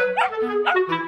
Ha ha ha ha!